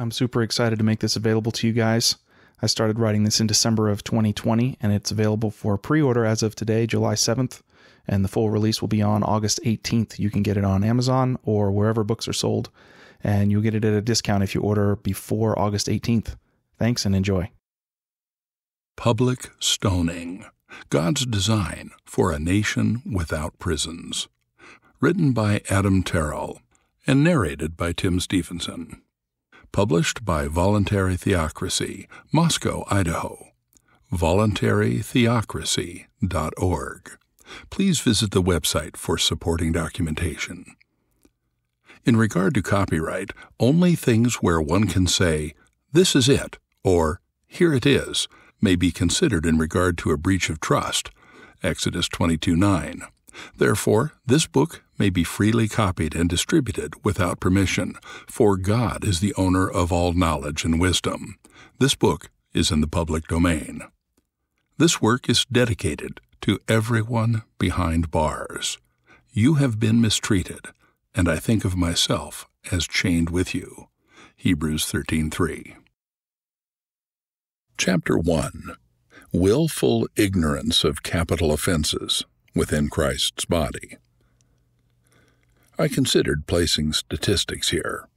I'm super excited to make this available to you guys. I started writing this in December of 2020, and it's available for pre order as of today, July 7th, and the full release will be on August 18th. You can get it on Amazon or wherever books are sold, and you'll get it at a discount if you order before August 18th. Thanks and enjoy. Public Stoning God's Design for a Nation Without Prisons. Written by Adam Terrell and narrated by Tim Stevenson published by Voluntary Theocracy, Moscow, Idaho. voluntarytheocracy.org. Please visit the website for supporting documentation. In regard to copyright, only things where one can say, This is it, or Here it is, may be considered in regard to a breach of trust. Exodus 22 9. Therefore, this book may be freely copied and distributed without permission, for God is the owner of all knowledge and wisdom. This book is in the public domain. This work is dedicated to everyone behind bars. You have been mistreated, and I think of myself as chained with you. Hebrews 13:3. Chapter 1 Willful ignorance of capital offenses within Christ's body. I considered placing statistics here.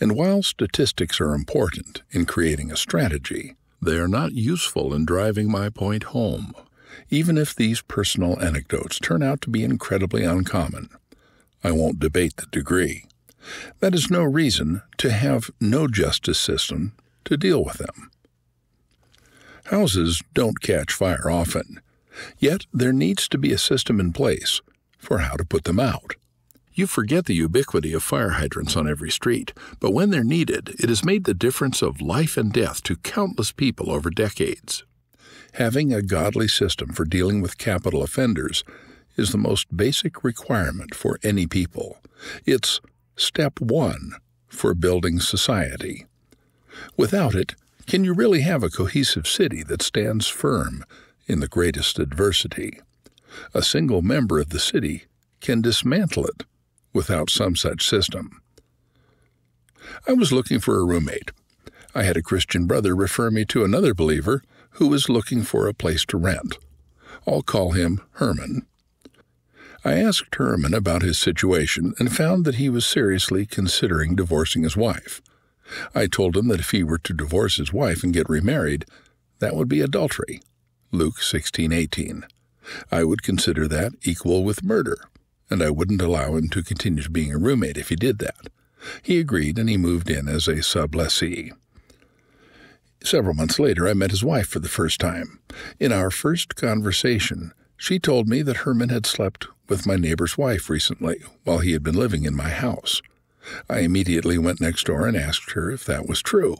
And while statistics are important in creating a strategy, they are not useful in driving my point home, even if these personal anecdotes turn out to be incredibly uncommon. I won't debate the degree. That is no reason to have no justice system to deal with them. Houses don't catch fire often, yet there needs to be a system in place for how to put them out. You forget the ubiquity of fire hydrants on every street, but when they're needed, it has made the difference of life and death to countless people over decades. Having a godly system for dealing with capital offenders is the most basic requirement for any people. It's step one for building society. Without it, can you really have a cohesive city that stands firm in the greatest adversity? A single member of the city can dismantle it without some such system. I was looking for a roommate. I had a Christian brother refer me to another believer who was looking for a place to rent. I'll call him Herman. I asked Herman about his situation and found that he was seriously considering divorcing his wife. I told him that if he were to divorce his wife and get remarried, that would be adultery. Luke 16:18. I would consider that equal with murder and I wouldn't allow him to continue being a roommate if he did that. He agreed, and he moved in as a sublessee. Several months later, I met his wife for the first time. In our first conversation, she told me that Herman had slept with my neighbor's wife recently while he had been living in my house. I immediately went next door and asked her if that was true.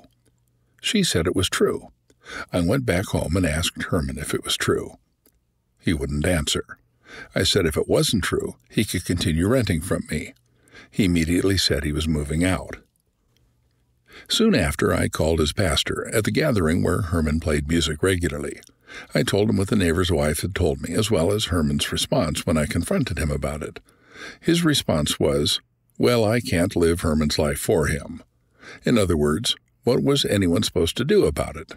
She said it was true. I went back home and asked Herman if it was true. He wouldn't answer. I said if it wasn't true, he could continue renting from me. He immediately said he was moving out. Soon after, I called his pastor at the gathering where Herman played music regularly. I told him what the neighbor's wife had told me, as well as Herman's response when I confronted him about it. His response was, Well, I can't live Herman's life for him. In other words, what was anyone supposed to do about it?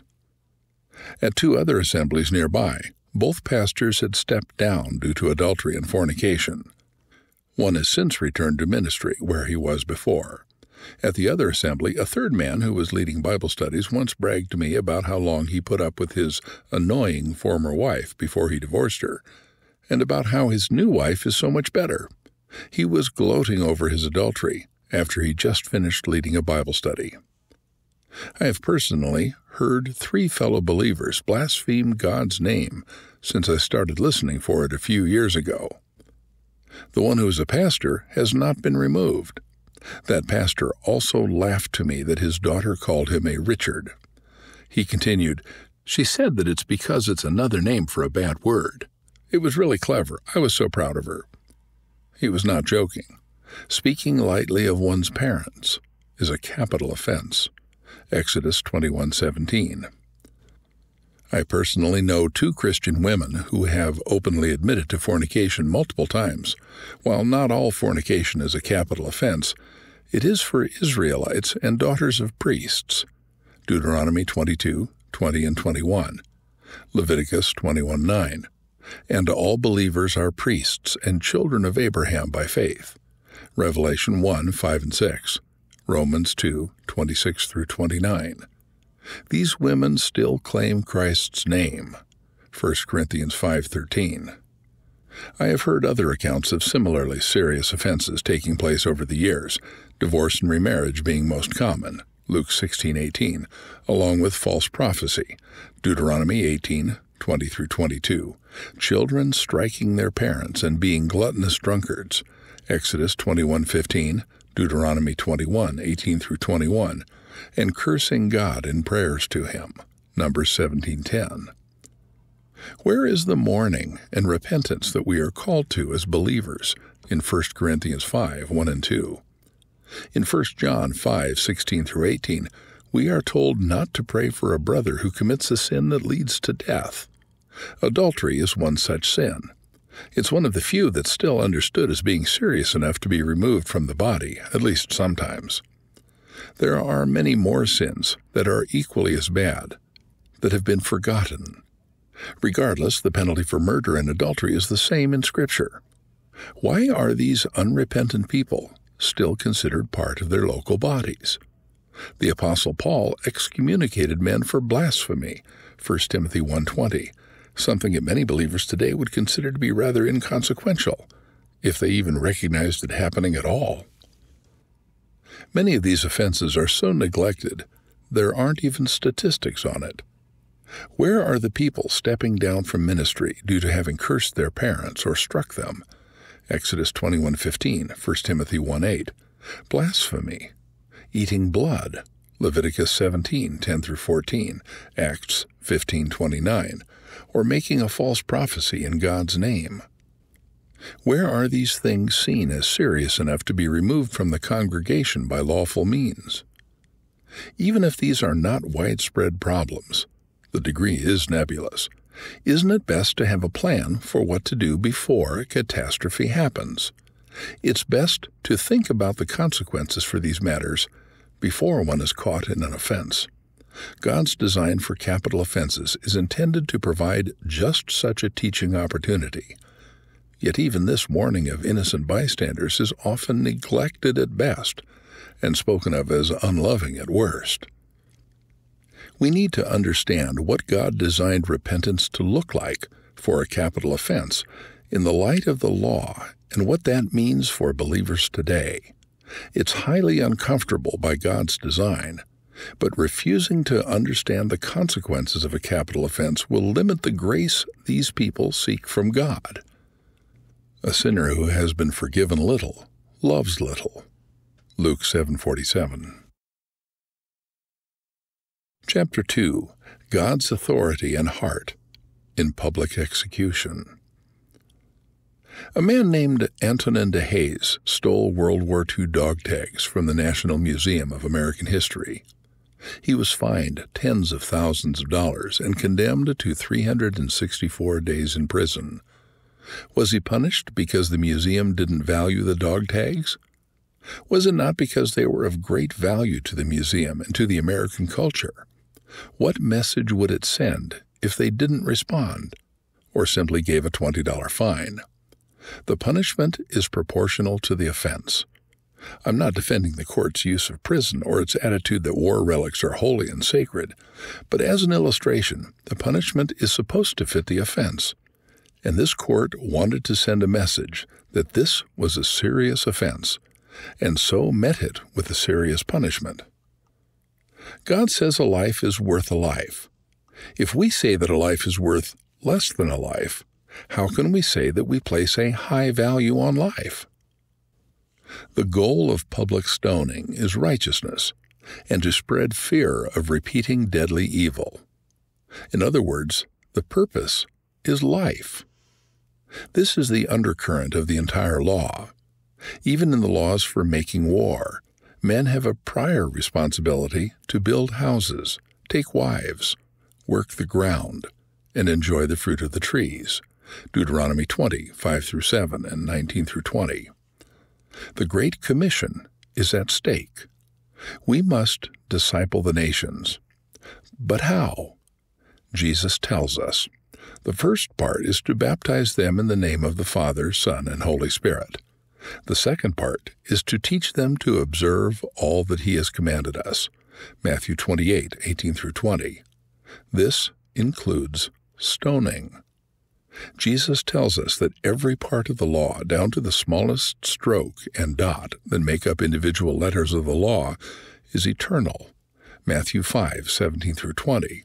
At two other assemblies nearby, both pastors had stepped down due to adultery and fornication. One has since returned to ministry where he was before. At the other assembly, a third man who was leading Bible studies once bragged to me about how long he put up with his annoying former wife before he divorced her, and about how his new wife is so much better. He was gloating over his adultery after he just finished leading a Bible study. I have personally heard three fellow believers blaspheme God's name since I started listening for it a few years ago. The one who is a pastor has not been removed. That pastor also laughed to me that his daughter called him a Richard. He continued, She said that it's because it's another name for a bad word. It was really clever. I was so proud of her. He was not joking. Speaking lightly of one's parents is a capital offense. Exodus 21:17. I personally know two Christian women who have openly admitted to fornication multiple times. While not all fornication is a capital offense, It is for Israelites and daughters of priests. Deuteronomy 22, 20 and 21. Leviticus 21, 9. And all believers are priests and children of Abraham by faith. Revelation 1, 5 and 6. Romans 2, 26 through 29. These women still claim Christ's name. 1 Corinthians 5:13. I have heard other accounts of similarly serious offenses taking place over the years, divorce and remarriage being most common. Luke 16:18, along with false prophecy. Deuteronomy 18:20 through 22. Children striking their parents and being gluttonous drunkards. Exodus 21:15, Deuteronomy 21:18 through 21, and cursing God in prayers to him. Numbers 17:10. Where is the mourning and repentance that we are called to as believers in 1 Corinthians 5 1 and 2? In 1 John 5 16 through 18, we are told not to pray for a brother who commits a sin that leads to death. Adultery is one such sin. It's one of the few that's still understood as being serious enough to be removed from the body, at least sometimes. There are many more sins that are equally as bad, that have been forgotten. Regardless, the penalty for murder and adultery is the same in Scripture. Why are these unrepentant people still considered part of their local bodies? The apostle Paul excommunicated men for blasphemy, 1 Timothy 1:20, something that many believers today would consider to be rather inconsequential, if they even recognized it happening at all. Many of these offenses are so neglected, there aren't even statistics on it. Where are the people stepping down from ministry due to having cursed their parents or struck them? Exodus 21:15, 1 Timothy 1:8. Blasphemy, eating blood, Leviticus 17:10 through 14, Acts 15:29, or making a false prophecy in God's name. Where are these things seen as serious enough to be removed from the congregation by lawful means? Even if these are not widespread problems, the degree is nebulous. Isn't it best to have a plan for what to do before a catastrophe happens? It's best to think about the consequences for these matters before one is caught in an offense. God's design for capital offenses is intended to provide just such a teaching opportunity. Yet even this warning of innocent bystanders is often neglected at best and spoken of as unloving at worst. We need to understand what God designed repentance to look like for a capital offense in the light of the law and what that means for believers today. It's highly uncomfortable by God's design, but refusing to understand the consequences of a capital offense will limit the grace these people seek from God. A sinner who has been forgiven little loves little. Luke 7:47. Chapter 2 God's Authority and Heart in Public Execution. A man named Antonin DeHays stole World War II dog tags from the National Museum of American History. He was fined tens of thousands of dollars and condemned to 364 days in prison. Was he punished because the museum didn't value the dog tags? Was it not because they were of great value to the museum and to the American culture? What message would it send if they didn't respond or simply gave a $20 fine? The punishment is proportional to the offense. I'm not defending the court's use of prison or its attitude that war relics are holy and sacred, but as an illustration, the punishment is supposed to fit the offense. And this court wanted to send a message that this was a serious offense, and so met it with a serious punishment. God says a life is worth a life. If we say that a life is worth less than a life, how can we say that we place a high value on life? The goal of public stoning is righteousness and to spread fear of repeating deadly evil. In other words, the purpose is life. This is the undercurrent of the entire law. Even in the laws for making war, men have a prior responsibility to build houses, take wives, work the ground, and enjoy the fruit of the trees. Deuteronomy 20, 5 through 7, and 19 through 20. The Great Commission is at stake. We must disciple the nations. But how? Jesus tells us. The first part is to baptize them in the name of the Father, Son, and Holy Spirit. The second part is to teach them to observe all that He has commanded us. Matthew 28, 18 through 20. This includes stoning. Jesus tells us that every part of the law, down to the smallest stroke and dot that make up individual letters of the law, is eternal. Matthew 5, 17 through 20.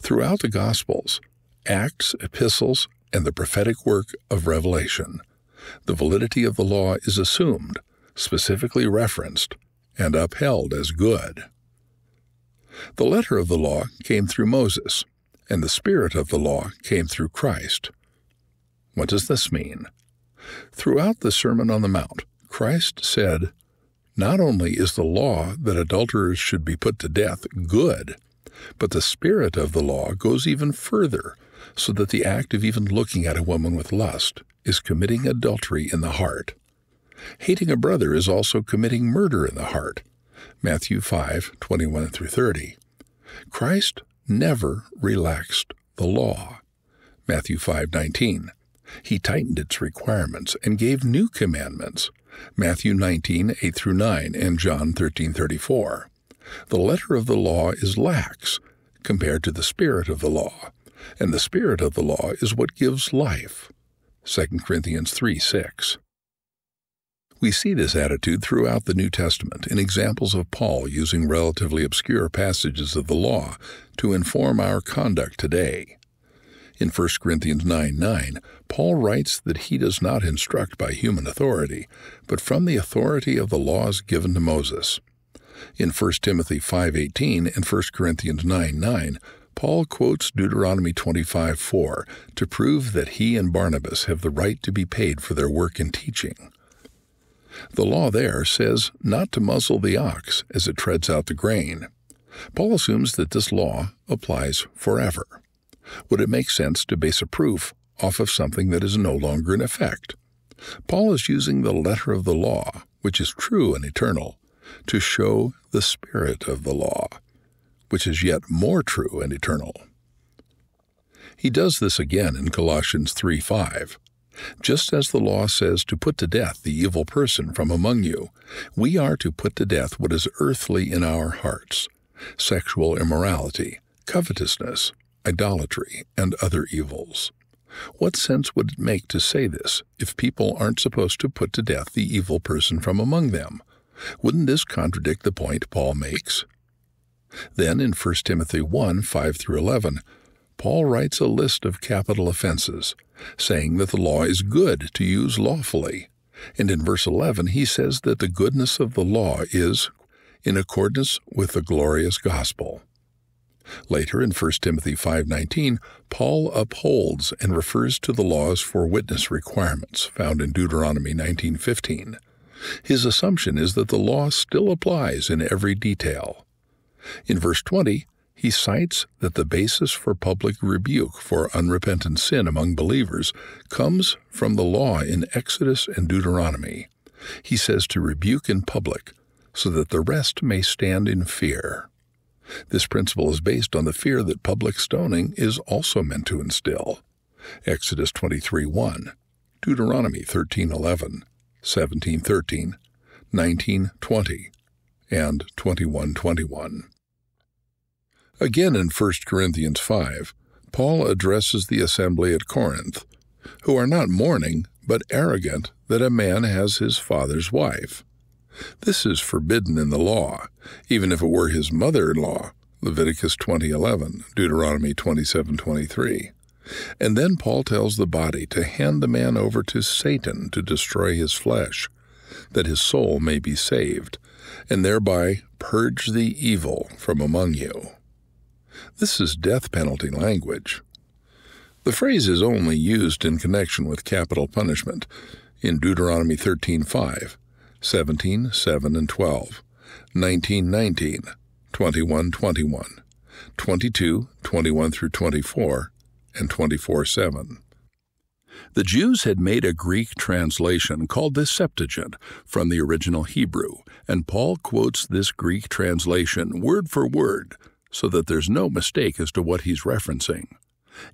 Throughout the Gospels, Acts, epistles, and the prophetic work of Revelation, the validity of the law is assumed, specifically referenced, and upheld as good. The letter of the law came through Moses, and the spirit of the law came through Christ. What does this mean? Throughout the Sermon on the Mount, Christ said, Not only is the law that adulterers should be put to death good, but the spirit of the law goes even further, so that the act of even looking at a woman with lust is committing adultery in the heart. Hating a brother is also committing murder in the heart. Matthew 5 21 through 30. Christ never relaxed the law. Matthew 5:19. He tightened its requirements and gave new commandments. Matthew 19:8 through 9 and John 13:34. The letter of the law is lax compared to the spirit of the law, and the spirit of the law is what gives life. 2 Corinthians 3 6. We see this attitude throughout the New Testament in examples of Paul using relatively obscure passages of the law to inform our conduct today. In 1 Corinthians 9 9, Paul writes that he does not instruct by human authority, but from the authority of the laws given to Moses. In 1 Timothy 5:18 and 1 Corinthians 9:9, Paul quotes Deuteronomy 25:4 to prove that he and Barnabas have the right to be paid for their work in teaching. The law there says not to muzzle the ox as it treads out the grain. Paul assumes that this law applies forever. Would it make sense to base a proof off of something that is no longer in effect? Paul is using the letter of the law, which is true and eternal, to show the spirit of the law, which is yet more true and eternal. He does this again in Colossians 3 5. Just as the law says to put to death the evil person from among you, we are to put to death what is earthly in our hearts sexual immorality, covetousness, idolatry, and other evils. What sense would it make to say this if people aren't supposed to put to death the evil person from among them? Wouldn't this contradict the point Paul makes? Then in 1 Timothy 1 5 through 11, Paul writes a list of capital offenses, saying that the law is good to use lawfully. And in verse 11, he says that the goodness of the law is in accordance with the glorious gospel. Later in 1 Timothy 5:19, Paul upholds and refers to the laws for witness requirements found in Deuteronomy 19:15. His assumption is that the law still applies in every detail. In verse 20, he cites that the basis for public rebuke for unrepentant sin among believers comes from the law in Exodus and Deuteronomy. He says to rebuke in public so that the rest may stand in fear. This principle is based on the fear that public stoning is also meant to instill. Exodus 23 1, Deuteronomy 13 11, 17 13, 19 20, and 21 21. Again in 1 Corinthians 5, Paul addresses the assembly at Corinth, who are not mourning, but arrogant that a man has his father's wife. This is forbidden in the law, even if it were his mother-in-law, Leviticus 20:11, Deuteronomy 27:23. And then Paul tells the body to hand the man over to Satan to destroy his flesh, that his soul may be saved, and thereby purge the evil from among you. This is death penalty language. The phrase is only used in connection with capital punishment in Deuteronomy 13:5, 17, 7 and 12, 19, 19, 21, 21, 22, 21 through 24, and 24 7. The Jews had made a Greek translation called the Septuagint from the original Hebrew, and Paul quotes this Greek translation word for word so that there's no mistake as to what he's referencing.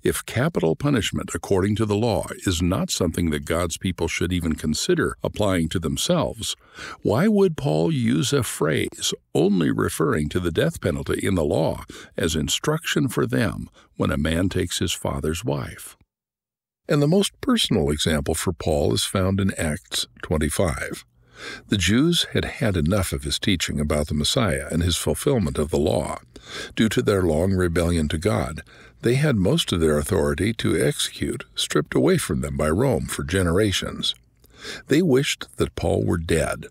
If capital punishment according to the law is not something that God's people should even consider applying to themselves, why would Paul use a phrase only referring to the death penalty in the law as instruction for them when a man takes his father's wife? And the most personal example for Paul is found in Acts 25. The Jews had had enough of his teaching about the Messiah and his fulfillment of the law. Due to their long rebellion to God, they had most of their authority to execute stripped away from them by Rome for generations. They wished that Paul were dead,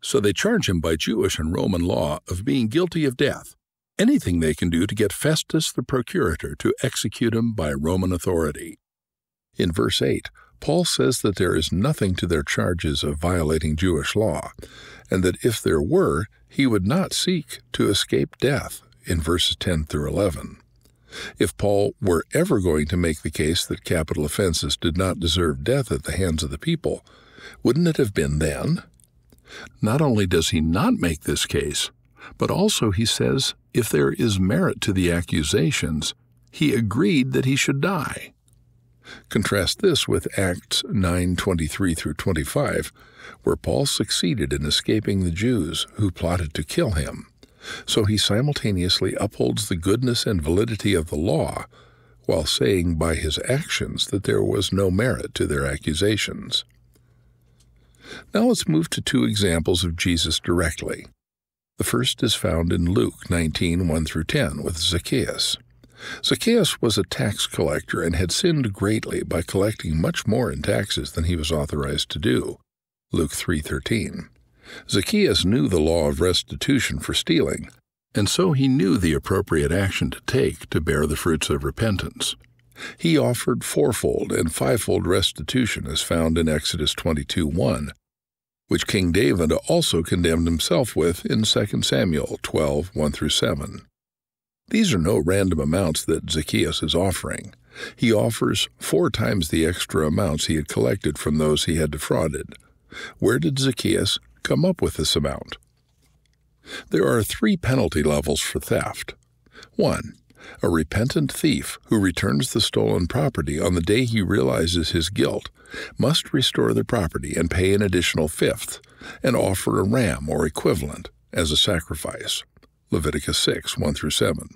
so they charge him by Jewish and Roman law of being guilty of death. Anything they can do to get Festus the procurator to execute him by Roman authority. In verse 8, Paul says that there is nothing to their charges of violating Jewish law, and that if there were, he would not seek to escape death in verses 10 through 11. If Paul were ever going to make the case that capital offenses did not deserve death at the hands of the people, wouldn't it have been then? Not only does he not make this case, but also he says if there is merit to the accusations, he agreed that he should die. Contrast this with Acts 9:23 through 25, where Paul succeeded in escaping the Jews who plotted to kill him. So he simultaneously upholds the goodness and validity of the law while saying by his actions that there was no merit to their accusations. Now let's move to two examples of Jesus directly. The first is found in Luke 19 1 through 10 with Zacchaeus. Zacchaeus was a tax collector and had sinned greatly by collecting much more in taxes than he was authorized to do. Luke 3:13. Zacchaeus knew the law of restitution for stealing, and so he knew the appropriate action to take to bear the fruits of repentance. He offered fourfold and fivefold restitution as found in Exodus 22:1, which King David also condemned himself with in 2 Samuel 12:1 through 7. These are no random amounts that Zacchaeus is offering. He offers four times the extra amounts he had collected from those he had defrauded. Where did Zacchaeus come up with this amount? There are three penalty levels for theft. 1. A repentant thief who returns the stolen property on the day he realizes his guilt must restore the property and pay an additional fifth and offer a ram or equivalent as a sacrifice. Leviticus 6 1 through 7.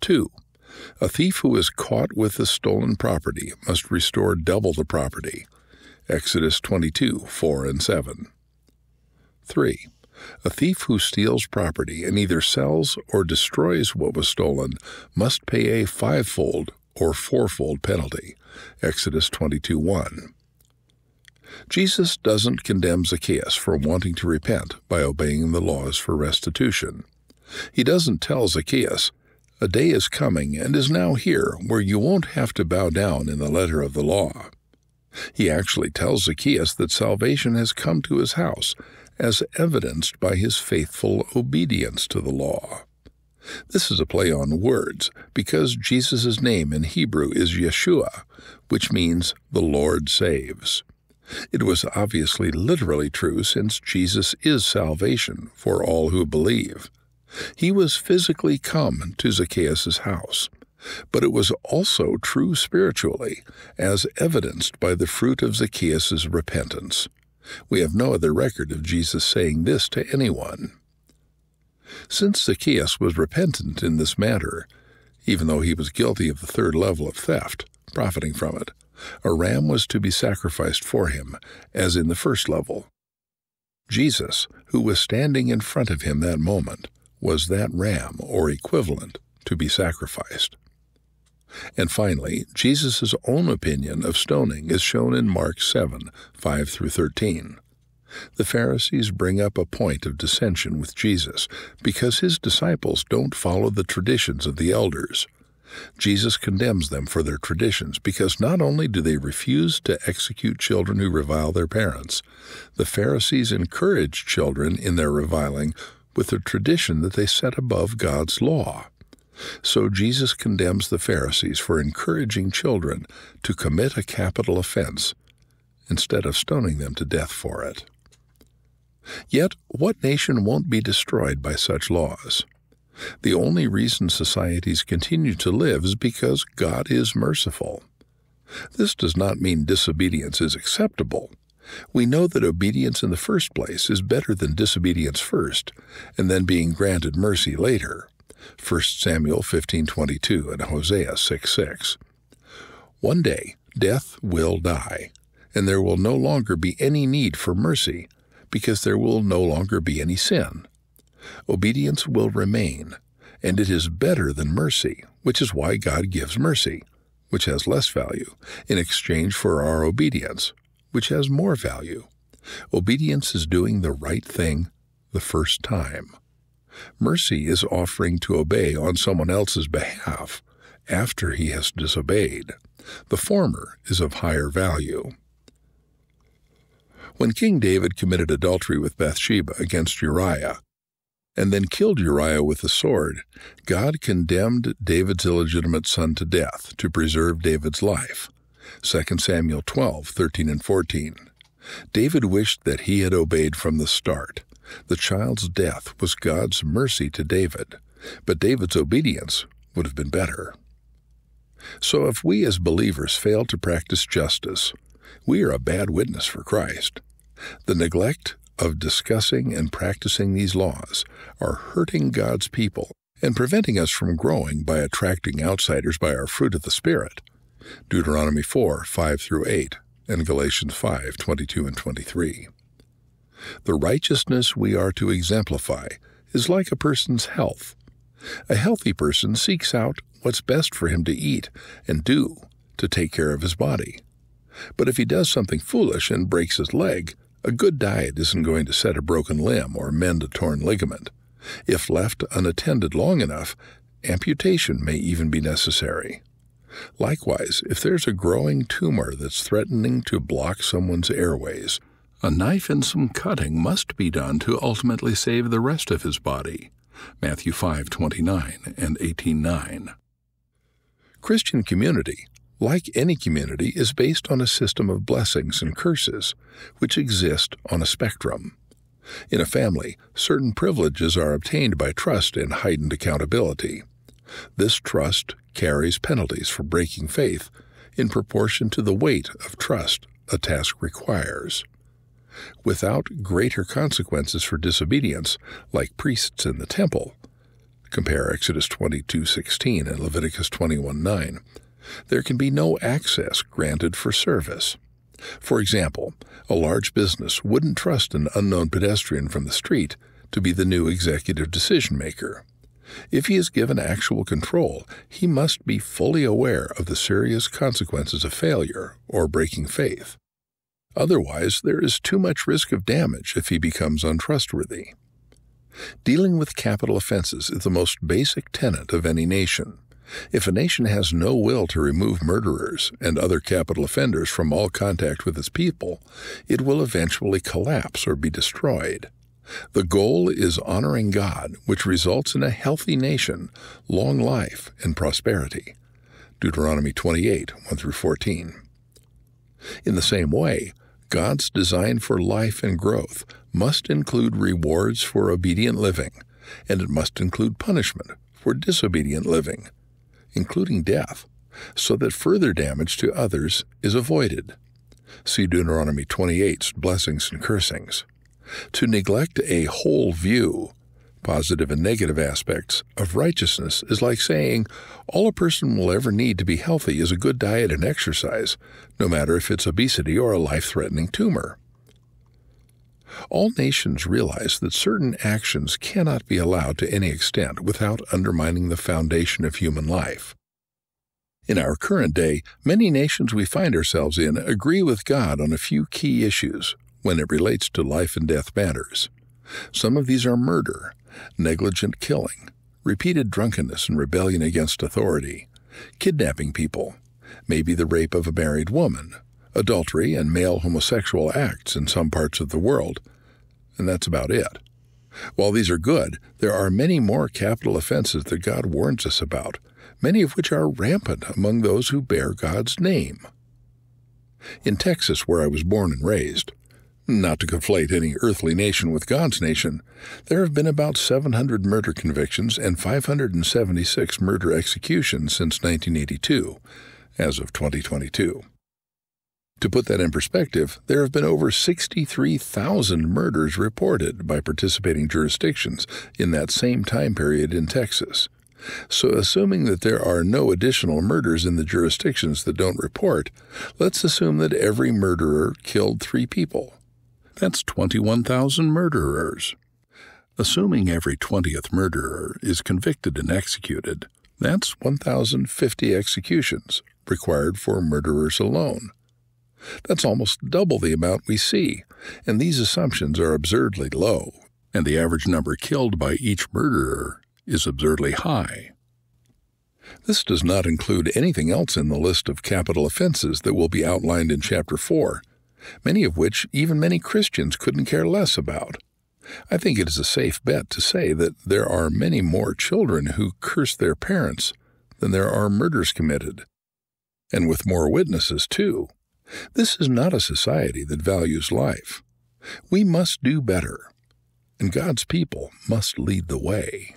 2. A thief who is caught with the stolen property must restore double the property. Exodus 22 4 and 7. 3. A thief who steals property and either sells or destroys what was stolen must pay a fivefold or fourfold penalty. Exodus 22 1. Jesus doesn't condemn Zacchaeus for wanting to repent by obeying the laws for restitution. He doesn't tell Zacchaeus, A day is coming and is now here where you won't have to bow down in the letter of the law. He actually tells Zacchaeus that salvation has come to his house, as evidenced by his faithful obedience to the law. This is a play on words because Jesus' name in Hebrew is Yeshua, which means the Lord saves. It was obviously literally true since Jesus is salvation for all who believe. He was physically come to Zacchaeus' house, but it was also true spiritually, as evidenced by the fruit of Zacchaeus' repentance. We have no other record of Jesus saying this to anyone. Since Zacchaeus was repentant in this matter, even though he was guilty of the third level of theft, profiting from it, a ram was to be sacrificed for him, as in the first level. Jesus, who was standing in front of him that moment, was that ram or equivalent to be sacrificed. And finally, Jesus' own opinion of stoning is shown in Mark 7 5 through 13. The Pharisees bring up a point of dissension with Jesus because his disciples don't follow the traditions of the elders. Jesus condemns them for their traditions because not only do they refuse to execute children who revile their parents, the Pharisees encourage children in their reviling with a tradition that they set above God's law. So Jesus condemns the Pharisees for encouraging children to commit a capital offense instead of stoning them to death for it. Yet, what nation won't be destroyed by such laws? The only reason societies continue to live is because God is merciful. This does not mean disobedience is acceptable. We know that obedience in the first place is better than disobedience first, and then being granted mercy later. 1 Samuel 15:22 and Hosea 6:6. One day death will die, and there will no longer be any need for mercy, because there will no longer be any sin. Obedience will remain, and it is better than mercy, which is why God gives mercy, which has less value, in exchange for our obedience, which has more value. Obedience is doing the right thing the first time. Mercy is offering to obey on someone else's behalf after he has disobeyed. The former is of higher value. When King David committed adultery with Bathsheba against Uriah, and then killed Uriah with the sword, God condemned David's illegitimate son to death to preserve David's life. 2 Samuel 12, 13 and 14. David wished that he had obeyed from the start. The child's death was God's mercy to David, but David's obedience would have been better. So if we as believers fail to practice justice, we are a bad witness for Christ. The neglect of discussing and practicing these laws are hurting God's people and preventing us from growing by attracting outsiders by our fruit of the Spirit. Deuteronomy 4 5 through 8 and Galatians 5 22 and 23. The righteousness we are to exemplify is like a person's health. A healthy person seeks out what's best for him to eat and do to take care of his body. But if he does something foolish and breaks his leg, a good diet isn't going to set a broken limb or mend a torn ligament. If left unattended long enough, amputation may even be necessary. Likewise, if there's a growing tumor that's threatening to block someone's airways, a knife and some cutting must be done to ultimately save the rest of his body. Matthew 5:29 and 18:9. Christian community like any community, is based on a system of blessings and curses, which exist on a spectrum. In a family, certain privileges are obtained by trust and heightened accountability. This trust carries penalties for breaking faith in proportion to the weight of trust a task requires. Without greater consequences for disobedience, like priests in the temple, compare Exodus 22:16 and Leviticus 21:9 there can be no access granted for service. For example, a large business wouldn't trust an unknown pedestrian from the street to be the new executive decision maker. If he is given actual control, he must be fully aware of the serious consequences of failure or breaking faith. Otherwise, there is too much risk of damage if he becomes untrustworthy. Dealing with capital offenses is the most basic tenet of any nation. If a nation has no will to remove murderers and other capital offenders from all contact with its people, it will eventually collapse or be destroyed. The goal is honoring God, which results in a healthy nation, long life, and prosperity. Deuteronomy 28 1 through 14. In the same way, God's design for life and growth must include rewards for obedient living, and it must include punishment for disobedient living including death, so that further damage to others is avoided. See Deuteronomy 28's blessings and cursings. To neglect a whole view, positive and negative aspects, of righteousness is like saying all a person will ever need to be healthy is a good diet and exercise, no matter if it's obesity or a life threatening tumor. All nations realize that certain actions cannot be allowed to any extent without undermining the foundation of human life. In our current day, many nations we find ourselves in agree with God on a few key issues when it relates to life and death matters. Some of these are murder, negligent killing, repeated drunkenness and rebellion against authority, kidnapping people, maybe the rape of a married woman, adultery, and male homosexual acts in some parts of the world, and that's about it. While these are good, there are many more capital offenses that God warns us about, many of which are rampant among those who bear God's name. In Texas, where I was born and raised, not to conflate any earthly nation with God's nation, there have been about 700 murder convictions and 576 murder executions since 1982, as of 2022. To put that in perspective, there have been over 63,000 murders reported by participating jurisdictions in that same time period in Texas. So, assuming that there are no additional murders in the jurisdictions that don't report, let's assume that every murderer killed three people. That's 21,000 murderers. Assuming every 20th murderer is convicted and executed, that's 1,050 executions required for murderers alone. That's almost double the amount we see, and these assumptions are absurdly low, and the average number killed by each murderer is absurdly high. This does not include anything else in the list of capital offenses that will be outlined in Chapter 4, many of which even many Christians couldn't care less about. I think it is a safe bet to say that there are many more children who curse their parents than there are murders committed. And with more witnesses, too. This is not a society that values life. We must do better, and God's people must lead the way.